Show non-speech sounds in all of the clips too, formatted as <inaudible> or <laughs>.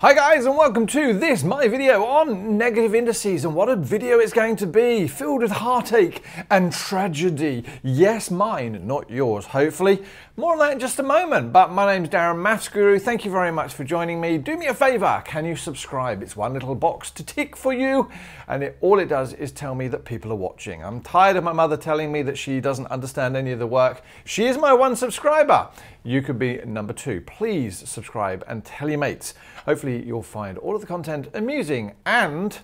Hi guys and welcome to this, my video on negative indices and what a video it's going to be, filled with heartache and tragedy. Yes, mine, not yours, hopefully. More on that in just a moment, but my name's Darren Maffs Guru. Thank you very much for joining me. Do me a favour, can you subscribe? It's one little box to tick for you and it, all it does is tell me that people are watching. I'm tired of my mother telling me that she doesn't understand any of the work. She is my one subscriber. You could be number two. Please subscribe and tell your mates. Hopefully you'll find all of the content amusing and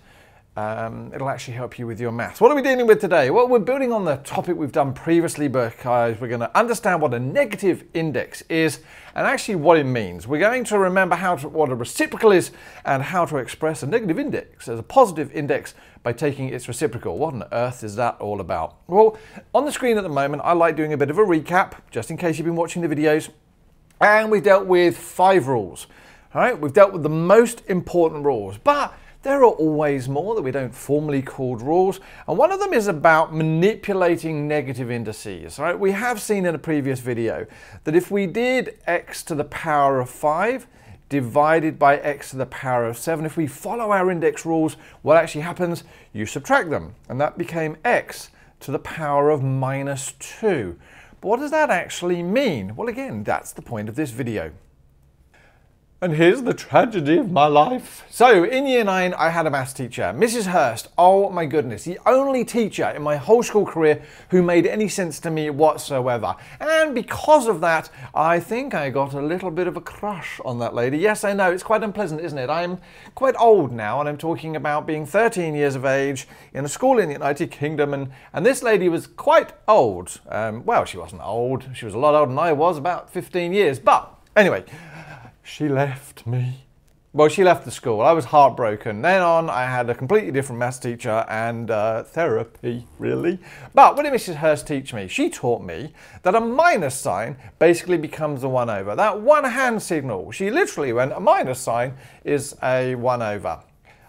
um, it'll actually help you with your maths. What are we dealing with today? Well, we're building on the topic we've done previously because we're going to understand what a negative index is and actually what it means. We're going to remember how to, what a reciprocal is and how to express a negative index as a positive index by taking its reciprocal. What on earth is that all about? Well, on the screen at the moment, I like doing a bit of a recap, just in case you've been watching the videos. And we've dealt with five rules. All right, we've dealt with the most important rules, but there are always more that we don't formally call rules, and one of them is about manipulating negative indices. Right? We have seen in a previous video that if we did x to the power of 5 divided by x to the power of 7, if we follow our index rules, what actually happens? You subtract them, and that became x to the power of minus 2. But what does that actually mean? Well, again, that's the point of this video. And here's the tragedy of my life. So, in year nine, I had a maths teacher, Mrs. Hurst. Oh my goodness, the only teacher in my whole school career who made any sense to me whatsoever. And because of that, I think I got a little bit of a crush on that lady. Yes, I know, it's quite unpleasant, isn't it? I'm quite old now, and I'm talking about being 13 years of age in a school in the United Kingdom, and, and this lady was quite old. Um, well, she wasn't old, she was a lot older than I was, about 15 years. But anyway, she left me. Well, she left the school. I was heartbroken. Then on, I had a completely different maths teacher and uh, therapy, really. But what did Mrs. Hurst teach me? She taught me that a minus sign basically becomes a 1 over. That one hand signal, she literally went, a minus sign is a 1 over.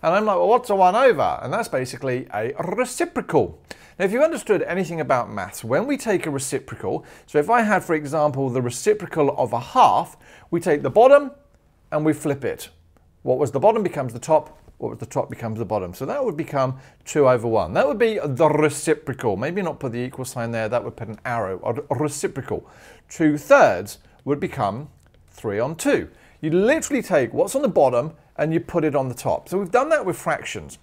And I'm like, well, what's a 1 over? And that's basically a reciprocal. Now, if you understood anything about maths, when we take a reciprocal, so if I had, for example, the reciprocal of a half, we take the bottom and we flip it. What was the bottom becomes the top, what was the top becomes the bottom. So that would become 2 over 1. That would be the reciprocal. Maybe not put the equal sign there, that would put an arrow, a reciprocal. 2 thirds would become 3 on 2. You literally take what's on the bottom and you put it on the top. So we've done that with fractions.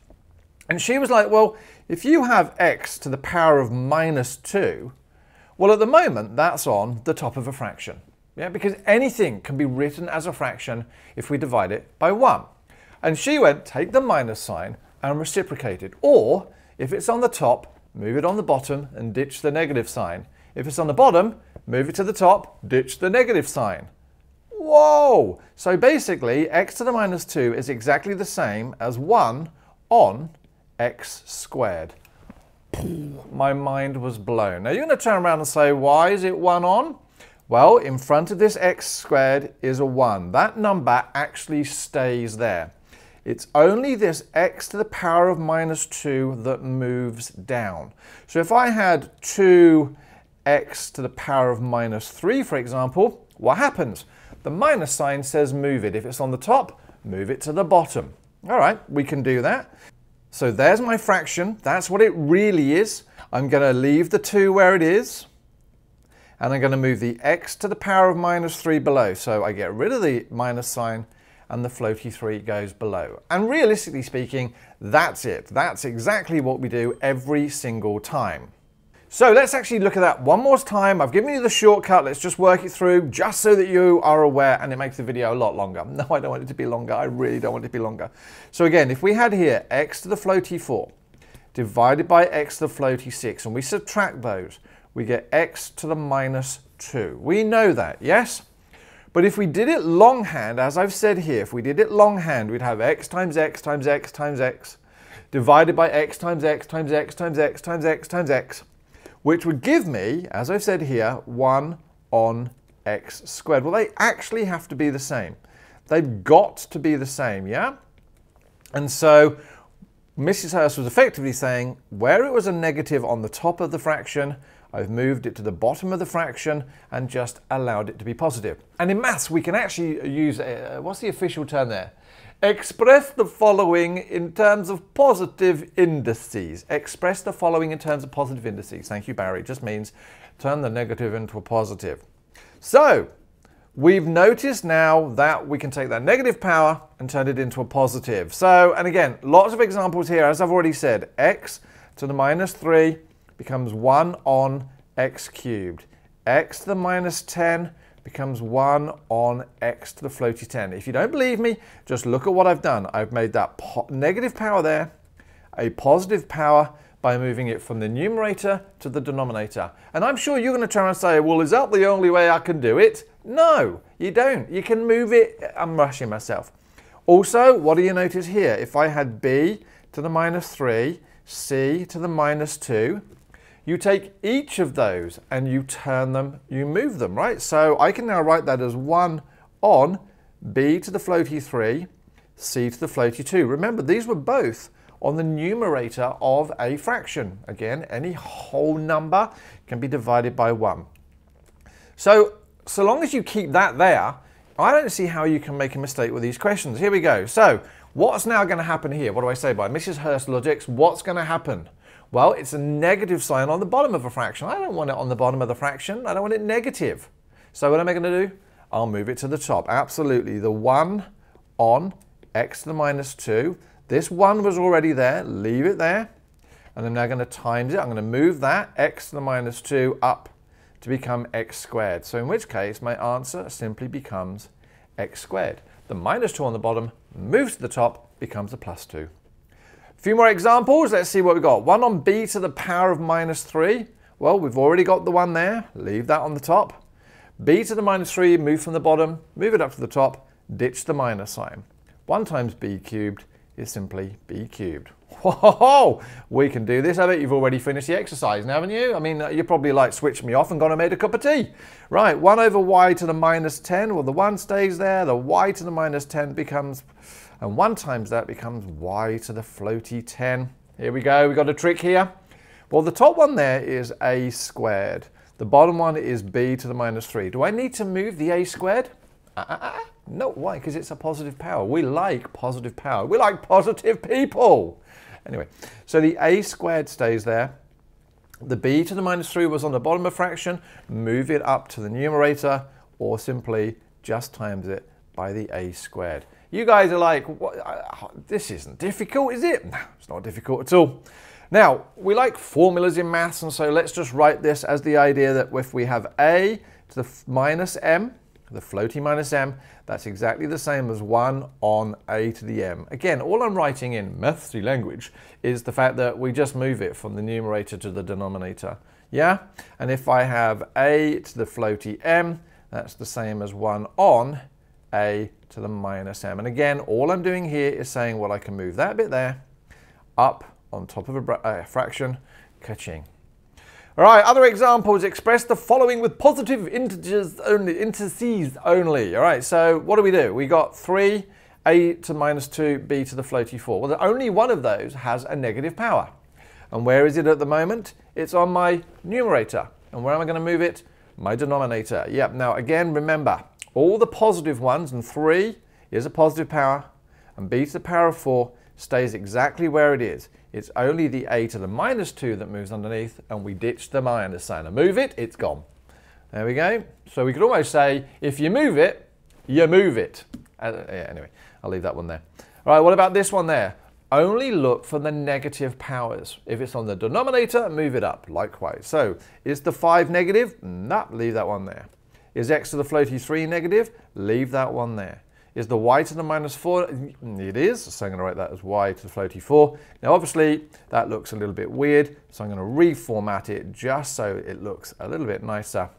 And she was like, well, if you have x to the power of minus 2, well, at the moment, that's on the top of a fraction. Yeah, because anything can be written as a fraction if we divide it by 1. And she went, take the minus sign and reciprocate it. Or, if it's on the top, move it on the bottom and ditch the negative sign. If it's on the bottom, move it to the top, ditch the negative sign. Whoa! So basically, x to the minus 2 is exactly the same as 1 on x squared. My mind was blown. Now you're going to turn around and say, why is it 1 on? Well, in front of this x squared is a 1. That number actually stays there. It's only this x to the power of minus 2 that moves down. So if I had 2x to the power of minus 3, for example, what happens? The minus sign says move it. If it's on the top, move it to the bottom. All right, we can do that. So there's my fraction. That's what it really is. I'm going to leave the 2 where it is and I'm going to move the x to the power of minus 3 below. So I get rid of the minus sign and the floaty 3 goes below. And realistically speaking, that's it. That's exactly what we do every single time. So let's actually look at that one more time. I've given you the shortcut. Let's just work it through just so that you are aware and it makes the video a lot longer. <laughs> No, I don't want it to be longer. I really don't want it to be longer. So again, if we had here x to the floaty 4 divided by x to the floaty 6 and we subtract those, we get x to the minus 2. We know that, yes? But if we did it longhand, as I've said here, if we did it longhand, we'd have x times x times x times x divided by x times x times x times x times x times x, which would give me, as I've said here, 1 on x squared. Well, they actually have to be the same. They've got to be the same, yeah? And so Mrs. Hurst was effectively saying where it was a negative on the top of the fraction, I've moved it to the bottom of the fraction and just allowed it to be positive. And in maths, we can actually use, uh, what's the official term there? Express the following in terms of positive indices. Express the following in terms of positive indices. Thank you, Barry. It just means turn the negative into a positive. So, we've noticed now that we can take that negative power and turn it into a positive. So, and again, lots of examples here. As I've already said, x to the minus 3 becomes 1 on x cubed. x to the minus 10 becomes 1 on x to the floaty 10. If you don't believe me, just look at what I've done. I've made that negative power there a positive power by moving it from the numerator to the denominator. And I'm sure you're going to try and say, well, is that the only way I can do it? No, you don't. You can move it. I'm rushing myself. Also, what do you notice here? If I had b to the minus 3, c to the minus 2, you take each of those and you turn them, you move them, right? So I can now write that as 1 on b to the floaty 3, c to the floaty 2. Remember, these were both on the numerator of a fraction. Again, any whole number can be divided by 1. So, so long as you keep that there, I don't see how you can make a mistake with these questions. Here we go. So, what's now going to happen here? What do I say by Mrs. Hurst Logics? What's going to happen? Well, it's a negative sign on the bottom of a fraction. I don't want it on the bottom of the fraction. I don't want it negative. So what am I going to do? I'll move it to the top. Absolutely. The 1 on x to the minus 2. This 1 was already there. Leave it there. And I'm now going to times it. I'm going to move that x to the minus 2 up to become x squared. So in which case, my answer simply becomes x squared. The minus 2 on the bottom moves to the top, becomes a plus 2 few more examples. Let's see what we've got. 1 on b to the power of minus 3. Well, we've already got the one there. Leave that on the top. b to the minus 3, move from the bottom, move it up to the top, ditch the minus sign. 1 times b cubed is simply b cubed. <laughs> Whoa, we can do this. I bet you've already finished the exercise now, haven't you? I mean, you're probably like switched me off and gone and made a cup of tea. Right, 1 over y to the minus 10. Well, the 1 stays there. The y to the minus 10 becomes and 1 times that becomes y to the floaty 10. Here we go, we got a trick here. Well, the top one there is a squared. The bottom one is b to the minus 3. Do I need to move the a squared? Uh, uh, uh. No, why? Because it's a positive power. We like positive power. We like positive people. Anyway, so the a squared stays there. The b to the minus 3 was on the bottom of fraction. Move it up to the numerator or simply just times it by the a squared. You guys are like, this isn't difficult, is it? No, it's not difficult at all. Now, we like formulas in maths, and so let's just write this as the idea that if we have a to the minus m, the floaty minus m, that's exactly the same as 1 on a to the m. Again, all I'm writing in mathsy language is the fact that we just move it from the numerator to the denominator. Yeah? And if I have a to the floaty m, that's the same as 1 on a to the minus m. And again, all I'm doing here is saying, well, I can move that bit there up on top of a fraction, ka-ching. All right, other examples express the following with positive integers only, indices only. All right, so what do we do? We got 3, a to the minus 2, b to the floaty 4. Well, only one of those has a negative power. And where is it at the moment? It's on my numerator. And where am I going to move it? My denominator. Yep, now again, remember, all the positive ones, and 3 is a positive power, and b to the power of 4 stays exactly where it is. It's only the a to the minus 2 that moves underneath, and we ditch the minus sign. And move it, it's gone. There we go. So we could almost say, if you move it, you move it. Uh, yeah, anyway, I'll leave that one there. All right, what about this one there? Only look for the negative powers. If it's on the denominator, move it up, likewise. So, is the 5 negative? Nah, leave that one there. Is x to the floaty 3 negative? Leave that one there. Is the y to the minus 4? It is, so I'm going to write that as y to the floaty 4. Now obviously that looks a little bit weird, so I'm going to reformat it just so it looks a little bit nicer.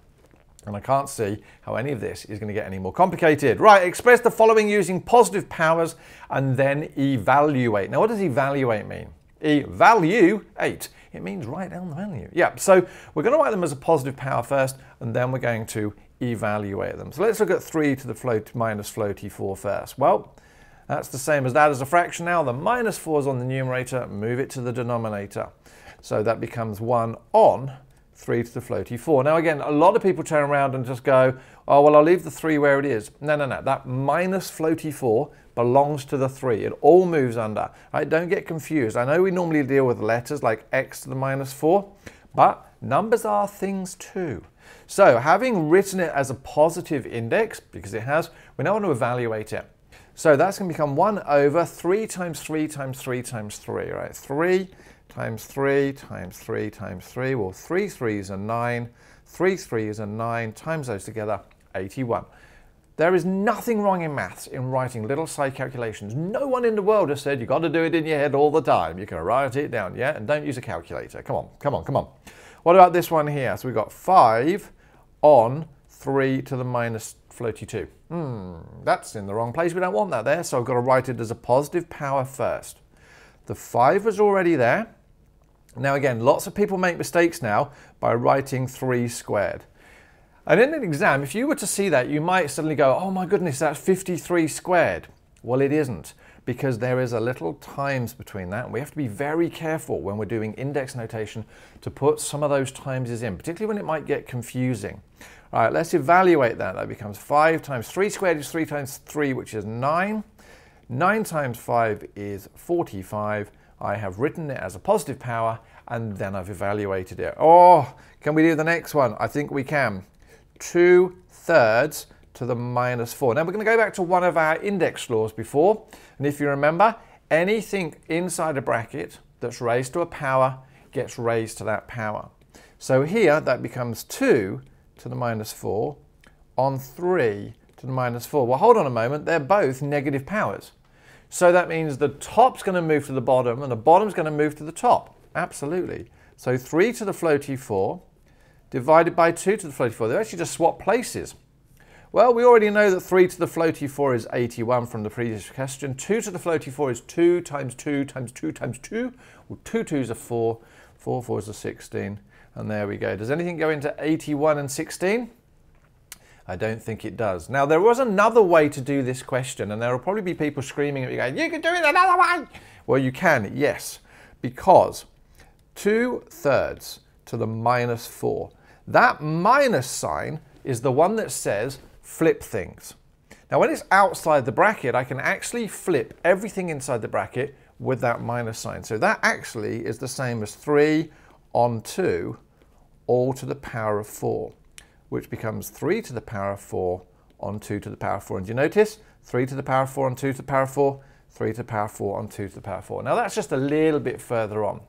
And I can't see how any of this is going to get any more complicated. Right, express the following using positive powers and then evaluate. Now what does evaluate mean? Evaluate. It means write down the value. Yeah, so we're going to write them as a positive power first, and then we're going to evaluate them. So let's look at 3 to the float minus floaty 4 first. Well, that's the same as that as a fraction now. The minus 4 is on the numerator, move it to the denominator. So that becomes 1 on 3 to the floaty 4. Now again, a lot of people turn around and just go, oh, well, I'll leave the 3 where it is. No, no, no. That minus floaty 4 belongs to the 3. It all moves under. Right? Don't get confused. I know we normally deal with letters like x to the minus 4, but numbers are things too. So having written it as a positive index, because it has, we now want to evaluate it. So that's going to become 1 over 3 times 3 times 3 times 3, right? 3 times 3 times 3 times 3. Well, 3 3s are 9. 3 3s are 9. Times those together, 81. There is nothing wrong in maths in writing little side calculations. No one in the world has said you've got to do it in your head all the time. You can write it down, yeah? And don't use a calculator. Come on, come on, come on. What about this one here? So we've got 5 on 3 to the minus floaty 2. Hmm, that's in the wrong place. We don't want that there, so I've got to write it as a positive power first. The 5 was already there. Now again, lots of people make mistakes now by writing 3 squared. And in an exam, if you were to see that, you might suddenly go, oh my goodness, that's 53 squared. Well, it isn't because there is a little times between that. And we have to be very careful when we're doing index notation to put some of those timeses in, particularly when it might get confusing. All right, let's evaluate that. That becomes 5 times 3 squared is 3 times 3, which is 9. 9 times 5 is 45. I have written it as a positive power and then I've evaluated it. Oh, can we do the next one? I think we can. 2 thirds to the minus 4. Now we're going to go back to one of our index laws before. And if you remember, anything inside a bracket that's raised to a power gets raised to that power. So here that becomes 2 to the minus 4 on 3 to the minus 4. Well, hold on a moment. They're both negative powers. So that means the top's going to move to the bottom and the bottom's going to move to the top. Absolutely. So 3 to the floaty 4 divided by 2 to the floaty 4. They actually just swap places. Well, we already know that 3 to the floaty 4 is 81 from the previous question. 2 to the floaty 4 is 2 times 2 times 2 times 2. Well, 2 2s are 4. 4 4s are 16. And there we go. Does anything go into 81 and 16? I don't think it does. Now, there was another way to do this question, and there will probably be people screaming at me going, you can do it another way! Well, you can, yes, because 2 thirds to the minus 4. That minus sign is the one that says flip things. Now when it's outside the bracket, I can actually flip everything inside the bracket with that minus sign. So that actually is the same as 3 on 2 all to the power of 4, which becomes 3 to the power of 4 on 2 to the power of 4. And you notice? 3 to the power of 4 on 2 to the power of 4, 3 to the power of 4 on 2 to the power of 4. Now that's just a little bit further on.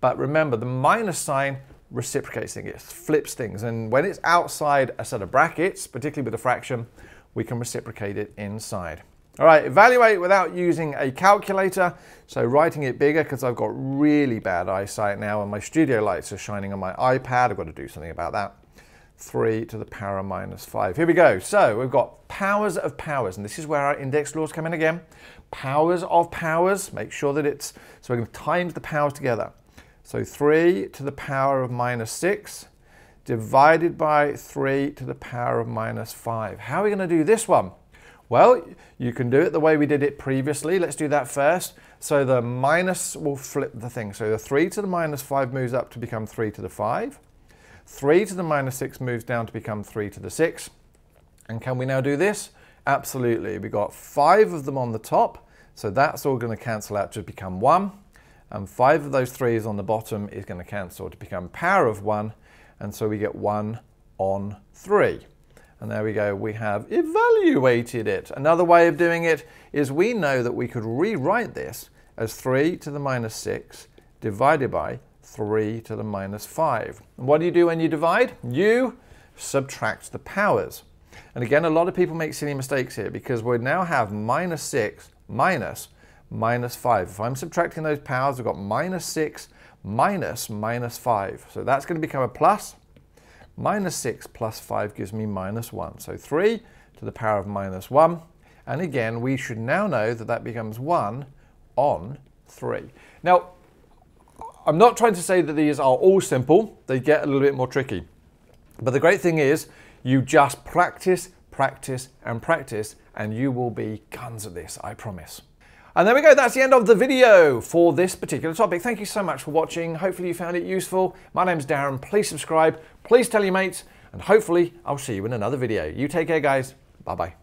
But remember, the minus sign reciprocates things, it flips things. And when it's outside a set of brackets, particularly with a fraction, we can reciprocate it inside. All right, evaluate without using a calculator. So writing it bigger because I've got really bad eyesight now and my studio lights are shining on my iPad. I've got to do something about that. 3 to the power minus 5. Here we go. So we've got powers of powers, and this is where our index laws come in again. Powers of powers, make sure that it's, so we're going to times the powers together. So 3 to the power of minus 6 divided by 3 to the power of minus 5. How are we going to do this one? Well, you can do it the way we did it previously. Let's do that first. So the minus will flip the thing. So the 3 to the minus 5 moves up to become 3 to the 5. 3 to the minus 6 moves down to become 3 to the 6. And can we now do this? Absolutely. We've got 5 of them on the top. So that's all going to cancel out to become 1 and 5 of those 3's on the bottom is going to cancel to become power of 1 and so we get 1 on 3. And there we go, we have evaluated it. Another way of doing it is we know that we could rewrite this as 3 to the minus 6 divided by 3 to the minus 5. And what do you do when you divide? You subtract the powers. And again, a lot of people make silly mistakes here because we now have minus 6 minus minus 5. If I'm subtracting those powers, I've got minus 6 minus minus 5. So that's going to become a plus. Minus 6 plus 5 gives me minus 1. So 3 to the power of minus 1. And again, we should now know that that becomes 1 on 3. Now, I'm not trying to say that these are all simple. They get a little bit more tricky. But the great thing is you just practice, practice, and practice, and you will be guns at this, I promise. And there we go, that's the end of the video for this particular topic. Thank you so much for watching. Hopefully you found it useful. My name's Darren. Please subscribe, please tell your mates, and hopefully I'll see you in another video. You take care, guys. Bye-bye.